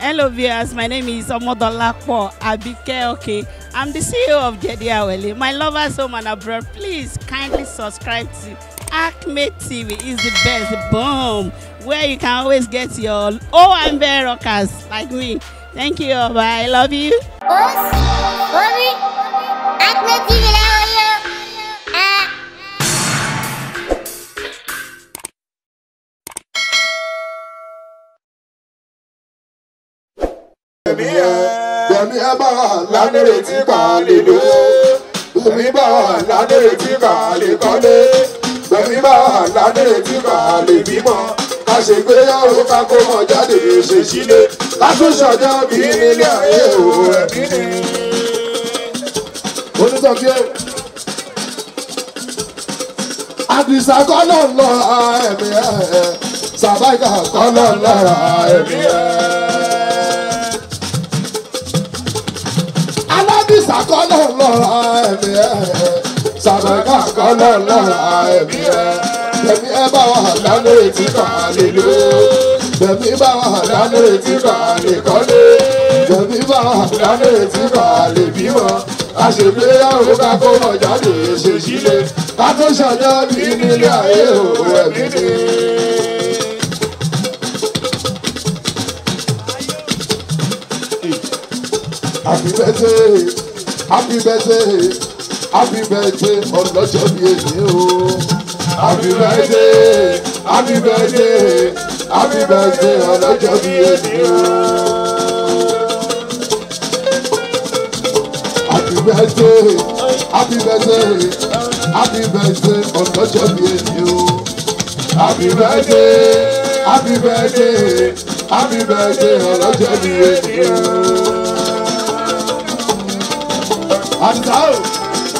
Hello viewers, my name is Omodolapo Abike Okay. I'm the CEO of Jedi Awele. My lovers home and abroad, please kindly subscribe to Acme TV. It's the best. Boom. Where you can always get your OMB rockers like me. Thank you. Bye. I love you. Acme TV Bẹ̀mí ẹ bá lánìrètí ká lè lò. Bẹ̀mí bá lánìrètí ká lè kọ́lé. Bẹ̀mí bá lánìrètí ká lè bímọ. Ká ṣègbéyàwó ká kó mọ jáde ṣe sílé. Ká tún ṣọjọ́ bí nílé ayé òwò ẹ̀mí ni. Onítọ̀kí ẹ̀. Àdìsá kọ́ ló ń lọ ẹ̀mí ẹ̀. Sàbáìkà kọ́ ló ń lọ ẹ̀mí ẹ̀. Alábìsà kọ́lọ̀ lọ́ra ẹ̀mí ẹ̀ sàbẹ̀ká kọ́lọ̀ lọ́ra ẹ̀mí ẹ̀ bẹ̀mí ẹ bá wà lánàá etí kan lè lò bẹ̀mí bá wà lánàá etí kan lè kọ́lé bẹ̀mí bá wà lánàá etí kan lè bímọ àṣègbéyàwó ká kó mọ̀ jáde ṣe sílé ká tó ṣọjọ́ bí nílé ayé òwò ẹ̀mí ni. Happy birthday happy birthday ọlọ́jọ́ bí èmi o. Happy birthday happy birthday happy birthday ọlọ́jọ́ bí èmi o. happy birthday happy birthday happy birthday ọlọ́jọ́ bí èmi o. Happy birthday happy birthday happy birthday ọlọ́jọ́ bí èmi o àdìsáò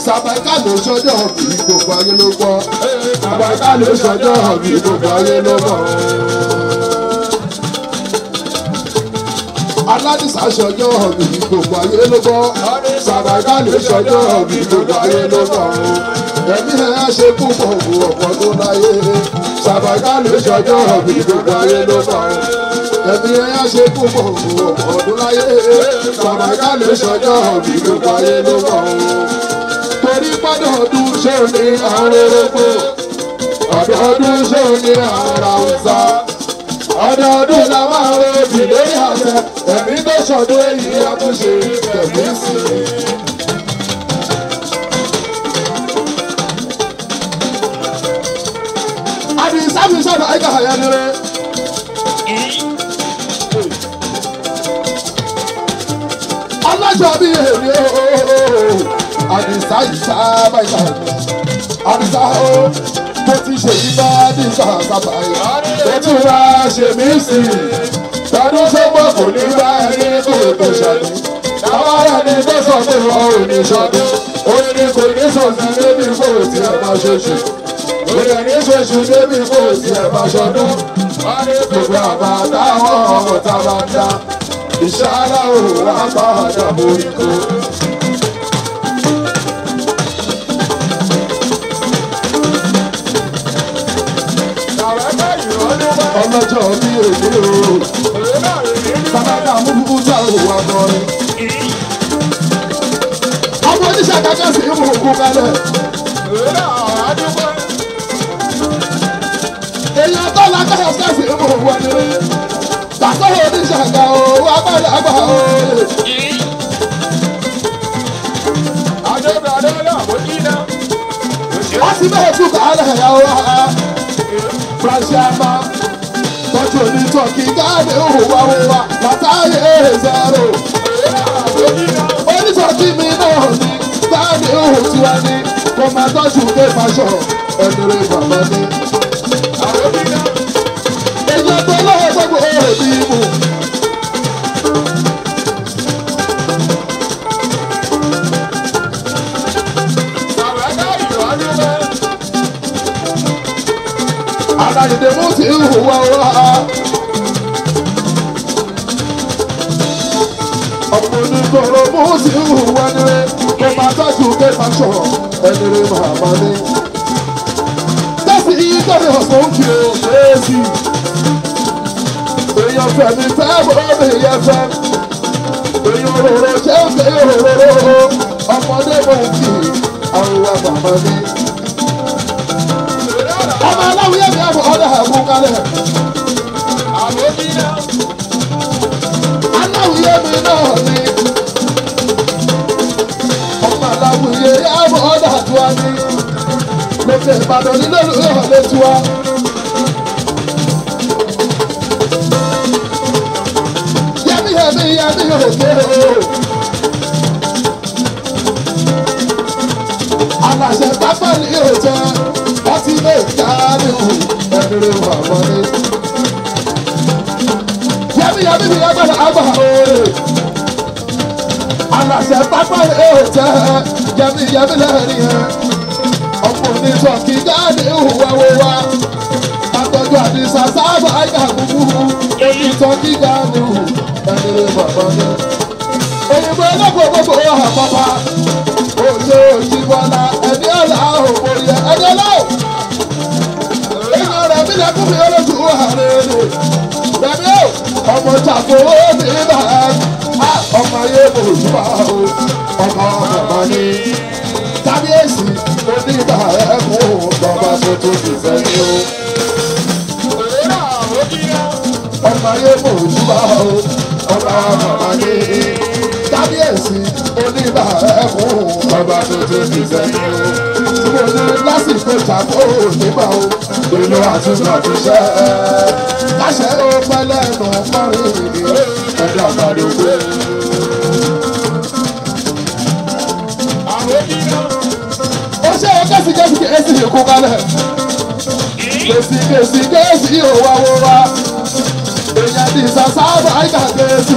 sàbàkà ló sọjọ́ bí gbogbo ayé ló gbọ́. Sàbàkà ló sọjọ́ bí gbogbo ayé ló mọ̀. aládìsá sọjọ́ bí gbogbo ayé ló gbọ́. Sàbàkà ló sọjọ́ bí gbogbo ayé ló mọ̀. ẹ̀mí ẹ̀ ṣe púpọ̀ bu ọ̀pọ̀ tó láyé. Sàbàkà ló sọjọ́ bí gbogbo ayé ló mọ̀ ẹ̀mí ẹ̀yà ṣe púpọ̀ ọdún láyé sàràkà lè ṣọjọ́ bí gbogbo ayé ló mọ̀ ọ́. torí pọ́dọ̀ ọdún ṣé ò ní àwọn erékò ọ̀dọ̀ ọdún ṣé ò ní àwọn haúsá ọ̀dọ̀ ọdún la máa ń ròbì lórí àtẹ ẹ̀mí tó ṣọdún èyí àtúnṣe tẹ̀mí sí àdìsá mi sọ̀rọ̀ àyíká àyànnire. Ọlọ́jọ́ bí èmi ooo àdìsá ìsá báyìí àdìsá o. Mo ti ṣe yí bá àdìsá sábà yìí. Ó tún wá ṣe mí sí i. Tọdún sọ́gbọ́ kò ní bá ẹni kò tó táwọn ará ni tó sọ pé wọn ò ní ṣọdún orin ni kò ní sọ̀tún débi kò máa ṣoṣù débi kò tí gbogbo àbá táwọn ọmọ tá ìṣàlá òun á padà borí kó. ọlọ́jọ́ bí èmi o sábàdà múlùú jà òun àbọ̀rin. ọmọ oníṣẹ́ kankan sì ń mú òkú kalẹ̀. èèyàn tó lágbára sí ń mú òkú ẹni Tàkọ́rọ̀ oníṣàgà o, wá padà gbà o. Wọ́n ti bẹ́ẹ̀ tún kàálẹ̀ yà wá. Fúráṣíàmá tọ́jú onítọ̀kì gáàdì òwúwa wúwa látàyè zero. Onítọ̀kì mi náà ní gáàdì òwú ní. Máa ní. Hùwà wá. Ọ̀pọ̀ onígbọ̀rọ̀ mú ti hùwà nílé. Kò máa tọ́jú pé fàṣọ ẹ̀dùnrẹ́ bàbá ní. Tẹ́sí ìtọ́jú ọ̀sán kì í ṣe é sí. èèyàn fẹ̀mí fẹ́ bómi yẹ fẹ́ èèyàn òróró ṣé ń gbé òróró ọmọdé mò ń kì. Àbú kalẹ̀ aláwìyé mi náà ni ọmọ aláwìyé àbọ̀ ọ̀dà àdúrà ni lókè ìbàdàn nílé ìlú ìhọ̀lẹ́ tiwa. yẹmi yẹmi òkè aláṣẹ pápá ní òjò ọtí lè kárí o ẹnìrè wà mi gbọdọ àgbà òòrè. aláṣẹ pápá ní òjò yẹmi yẹmi lẹ́rìí yẹn. ọkùnrin sọ kí gáàdì ìhùwà wo wa. àtọ́jú àdìsá sábà àyà gbogbo onítọ̀ kí gáàdì ìhù ẹnìrè wà wọlé. òyìnbó ẹlẹ́gbọ̀n gbogbo oṣù olójú ààrẹ rẹ̀. Rẹ̀mí ò ọmọ ó ní ibà ẹ̀. ọmọ ayé mo bá o ọmọ ọmọ ní. kábíyèsí oníbà ẹ̀ mú bàbá tó tó ti o. ayé jù bá o ọmọ bàbá ti o. mo ní lásìkò ìjàpọ̀ oníbà o. Àtúntò àtúnṣe láṣẹ ó pẹ́lẹ́ nù kọrin ẹ̀dá àgbàdógbò. ó ṣe é kẹ́sì kẹ́sì kẹ́sì kú kalẹ̀. Kẹ́sì kẹ́sì kẹ́sì òwà wọ́wà èèyàn ní sàṣàbà àìkà kẹ́sì kẹ́sì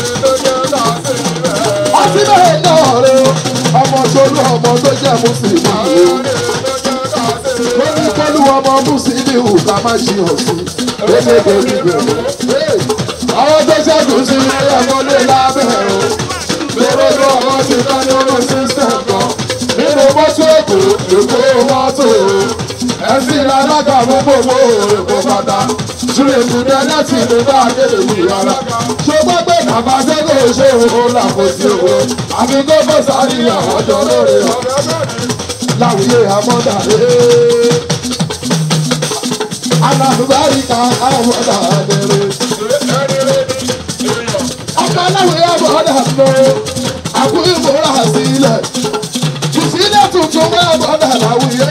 tolú ọmọ tó jẹ́ mùsùlùmí. lórí pẹ̀lú ọmọ mùsùlùmí wù ká má jiyàn sí gbẹgbẹgbẹ níbẹ̀. àwọn tó ṣẹ́gun sí ilé ẹ̀kọ́ lé lábẹ́ o. lóró ọmọ ti ká ní ọmọ system kan. nínú mọ́tò èkó èkó mọ́tò ẹ̀sìn alága gbogbo èkó pátá. Súlẹ̀ kùdẹ́ láti ìlú bá akéde ìyára. ṣùgbọ́n pé bàbá sẹ́kọ̀ ṣe òun làkòsí owó. àfi kó bọ́ sáré àwọn ọjọ́ ọ̀. láwùjọ àmọ́dà rèé alábàárìkà àwọ̀dà àdẹ̀rẹ̀. ọkọ̀ aláwọ̀ yà bọ̀ ọ́dà lọ àkúrò ìmúra sílẹ̀. ìsílẹ̀ tuntun wà bọ̀ ọ́dà láwùyé.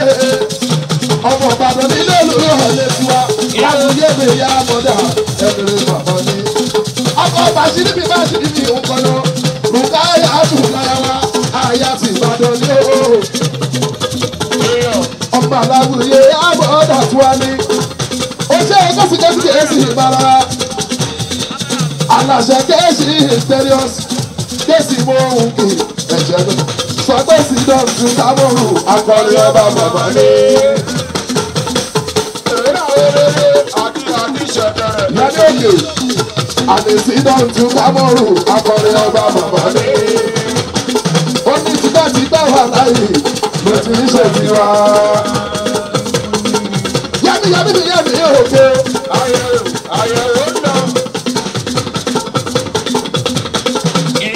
Nílé olórí ọ̀lẹ́ tiwa láwùyé mi yà bọ̀dà ẹ̀dẹ̀rẹ̀ bàbá ni. ọkọ̀ bàṣírí mi bàṣírí mi ò kọ́ lọ. rùkáyà àtúnláyàwá àyà ti ìbàdàn ní o. ọmọ aláwùyé yà bọ̀ ọ́dà tiwa ni ṣe kẹ́sì kẹ́sì kẹ́sì ìbára aláṣẹ kẹ́sì mysterious kẹ́sì mọ́hún kì ẹ̀jẹ̀ mi sọ pé sí dọ́ọ̀tù kámọ́rù akọrin ọba bàbá ní. Yẹ́nì òkè àmì sí dọ́ọ̀tù kámọ́rù akọrin ọba bàbá ní. ó ní tipẹ́tipẹ́ wà láyé ló ti ń ṣe tiwa yàmi yàmi mi yàmi yóò ké.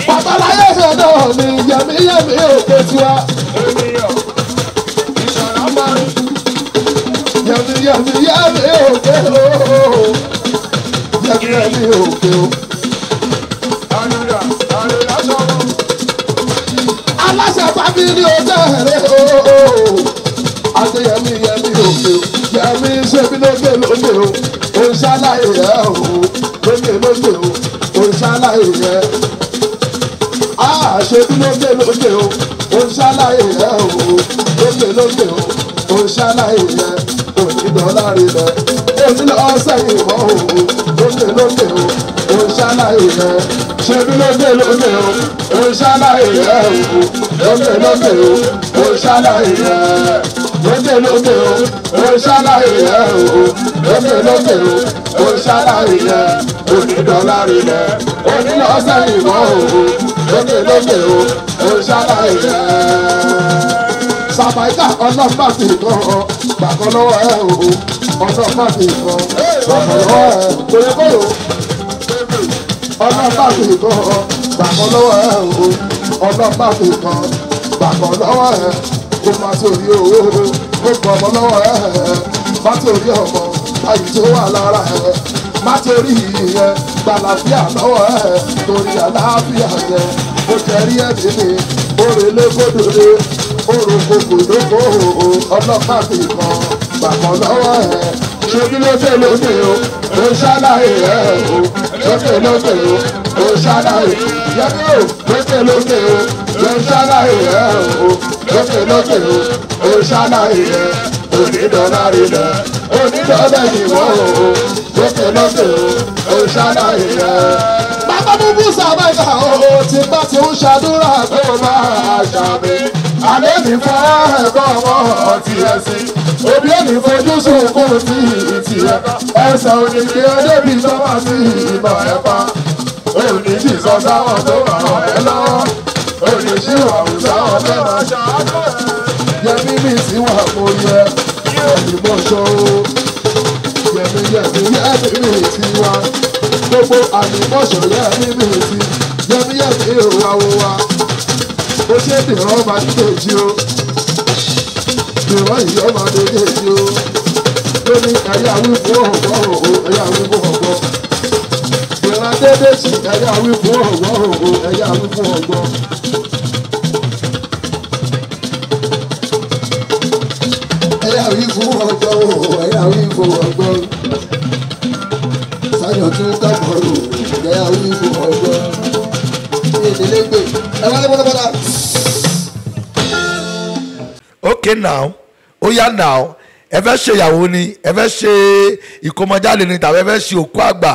babaláyé ṣe náà ni yàmi yàmi yóò ké tiwa. yàmi yàmi yàmi yóò ké o. yàmi yàmi yóò ké o. aláṣẹ fábílì ọjọ́ rẹ̀ o. adéyẹmí yóò ké o yẹmi ṣe bí lóge lóge o òṣàlàyé yẹ o lóge lóge o òṣàlàyé ṣe bí lóge lóge o òṣàlàyé yẹ o lóge lóge o òṣàlàyé yẹ onídọ́là rí lẹ onílọ sẹ́yìn mọ́ o lókè lókè o ò ń ṣàlàyé rẹ ṣe bí lókè lókè o ò ń ṣàlàyé rẹ o. Lókè lókè o ò ń ṣàlàyé rẹ lókè lókè o ò ń ṣàlàyé rẹ o. Lókè lókè o ò ń ṣàlàyé rẹ onídọ́là rí rẹ onílọ sẹ́yìn mọ́ o. Lókè lókè o ò ń ṣàlàyé rẹ sàbàìkà ọlọ́pàá fi kan gbàkan lọ́wọ́ ẹ o. Ọlọ́pàá fi kan gbàkan lọ́wọ́ ẹ kóyókóyò ọlọ́pàá fi kan gbàkan lọ́wọ́ ẹ o. Ọlọ́pàá fi kan gbàkan lọ́wọ́ ẹ. Kó má sórí owó kó pọ̀ ọmọ lọ́wọ́ ẹ. Má torí ọmọ. Ayé tó wà lára ẹ. Má torí ìyẹn. Gbàlàfíà lọ́wọ́ ẹ. Torí àlàáfíà yẹ ó jẹ́rí ẹ̀mí mi. Ó relé kódòdó orúkọ kòdókò ọlọ́pàá fi kan bàbá lọ́wọ́ ẹ̀ ṣojú lókè lókè o ó ṣàlàyé ẹ̀ o lókè lókè o ó ṣàlàyé yẹ́nì o lókè lókè o ó ṣàlàyé ẹ̀ o lókè lókè o ó ṣàlàyé ẹ̀ onídọ́lá rí lẹ̀ onídọ́lá ìwọ̀ o lókè lókè o ó ṣàlàyé ẹ̀ bàbá búbú sàbẹ̀dà o tí bá ti ń ṣàdúrà o máa ṣàmì alẹ́ mi fọ́ ẹ̀kọ́ ọmọ ọtí ẹ̀sìn òbí ẹ̀mí fojú sunkún sí ìtì ẹ̀. Ẹsẹ̀ òní gbé débi tọ́wọ́ sí ìmọ̀ ẹ̀ pa. Òní sì sọ sáwọn tó ràn ẹ́ lọ́wọ́ òní sì wà wù sáwọn tó máa ṣàánú ẹ̀ yẹmí mi sì wà mo yẹ. Ẹ̀mí mọ̀ ṣọ́ yẹmí yẹmí yẹmí mi ti wá. Gbogbo àmìmọ̀ṣọ̀ yẹmí mi ti. Yẹmí yẹmí òwà òwà ó ṣe dìrọ̀ máa ń dèjì o. Dìrọ̀ yìí ọmọ dèjì o. Lórí ẹ̀yà wíwú ọ̀gbọ́n òhò ẹ̀yà wíwú ọ̀gbọ́n. Ìran dédé sí ẹ̀yà wíwú ọ̀gbọ́n òhò ẹ̀yà wíwú ọ̀gbọ́n. ẹ̀yà wíwú ọ̀gbọ́n òhò ẹ̀yà wíwú ọ̀gbọ́n. Sáyọ̀ tún kábọ̀rù ẹ̀yà wíwú ọ̀gbọ́n. Ìdílé gbé? Ẹ wálé pátápátá. Okay now. Ó yá now. Ẹ fẹ́ ṣe ìyàwó ni ẹ fẹ́ ṣe ìkómọjáde ni tàbí ẹ fẹ́ ṣe òkú àgbà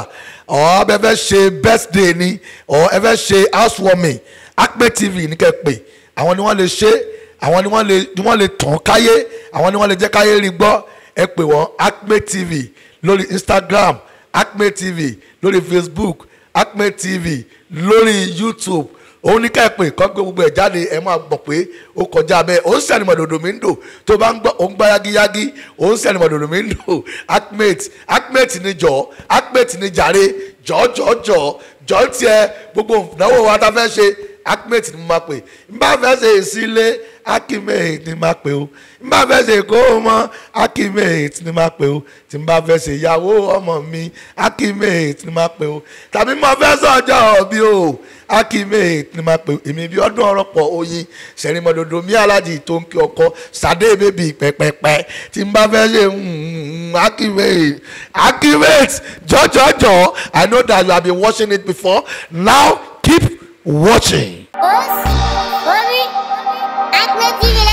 ọ̀ ẹ fẹ́ ṣe birthday ni ọ̀ ẹ fẹ́ ṣe housewarming. Acme TV ní kẹ́ pè. Àwọn ni wọ́n lè ṣe àwọn ni wọ́n lè tàn káyé àwọn ni wọ́n lè jẹ́ káyé rí gbọ́. Ẹ pè wọ́n Acme TV lórí Instagram Acme TV lórí Facebook Acme TV lórí YouTube òun ní ká ẹ pè kọ́ gbé gbogbo ẹ̀ jáde ẹ máa gbọ̀ pé ó kọjá bẹ́ẹ̀. Ó ń sẹ́nìmọ̀ dòdò mi ń dò. Tó bá ń gbọ́ ń gbá yágíyágí. Ó ń sẹ́nìmọ̀ dòdò mi ń dò. Acmate acmate ni jọ acmate ni jàre. Jọ jọ jọ jọ tiẹ̀ gbogbo ìnáwó wa ta fẹ́ ṣe acmate ni mo máa pè. N bá fẹ́ ṣe ìsílé akimate ni máa pè o. N bá fẹ́ ṣe kó o mọ ni máa pè o. Tí n bá fẹ́ ṣe ìyàwó ọmọ mi akimate ni máa pè o. Tàbí mo fẹ́ sọ̀jọ́ bí o akime ma pe èmi bí ọdún ọrọpọ oyin sẹrìmọdodo mi aláàjì tó ń kí ọkọ sàdé bèbí pẹpẹpẹ. Tí n bá fẹ́ ṣe akime akime jọjọjọ i know that you have been watching it before. Now keep watching. ó sì ó ní akime